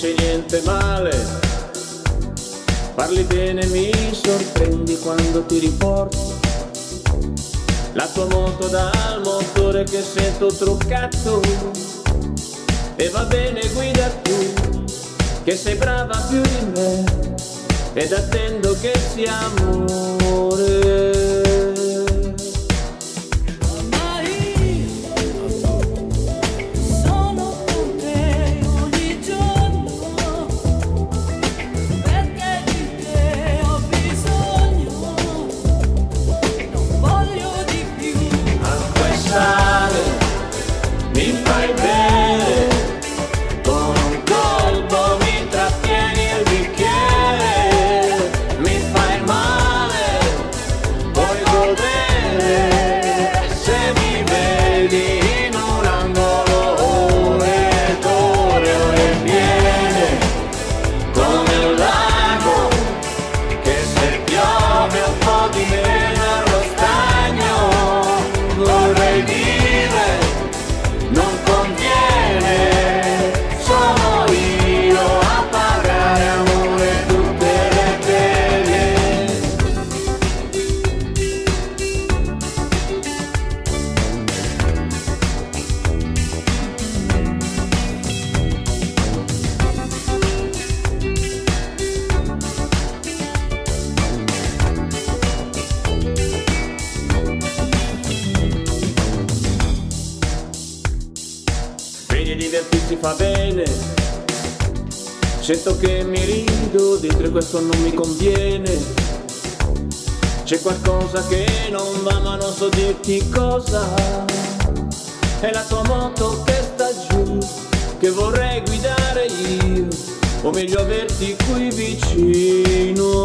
sei niente male. Parli bene, mi sorprendi quando ti riporto. La tua moto dal motore che sento truccato. E va bene, guida tu, che sei brava più di me. Ed attendo che sia amore. Vedi divertirsi fa bene. Sento che mi rido Dentro e questo non mi conviene. C'è qualcosa che non va ma non so dirti cosa. È la tua moto che sta giù Che vorrei guidare io O meglio averti qui vicino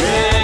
yeah.